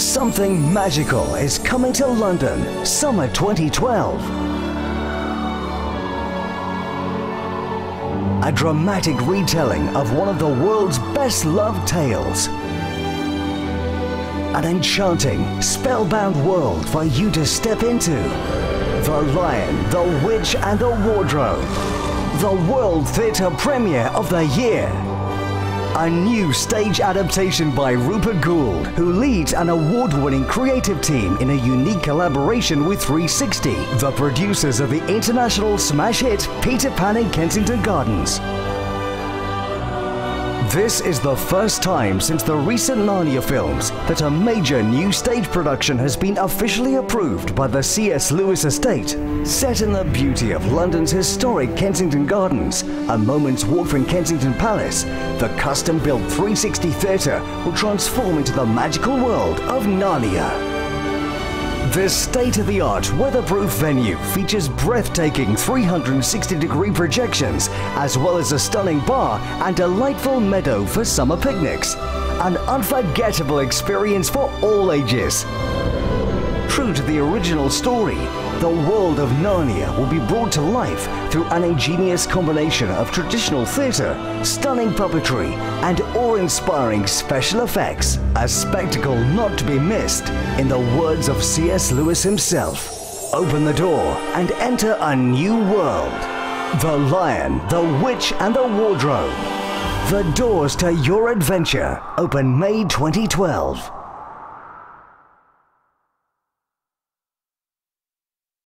Something magical is coming to London, summer 2012. A dramatic retelling of one of the world's best loved tales. An enchanting, spellbound world for you to step into. The Lion, the Witch and the Wardrobe. The World Theatre premiere of the year a new stage adaptation by Rupert Goold, who leads an award winning creative team in a unique collaboration with 360, the producers of the international smash hit Peter Pan in Kensington Gardens. This is the first time since the recent Narnia films that a major new stage production has been officially approved by the C.S. Lewis estate. Set in the beauty of London's historic Kensington Gardens, a moment's walk from Kensington Palace, the custom-built 360 theatre will transform into the magical world of Narnia. This state-of-the-art weatherproof venue features breathtaking 360-degree projections as well as a stunning bar and delightful meadow for summer picnics. An unforgettable experience for all ages. True to the original story, the world of Narnia will be brought to life through an ingenious combination of traditional theatre, stunning puppetry, and awe-inspiring special effects. A spectacle not to be missed, in the words of C.S. Lewis himself. Open the door and enter a new world. The Lion, the Witch, and the Wardrobe. The doors to your adventure open May 2012.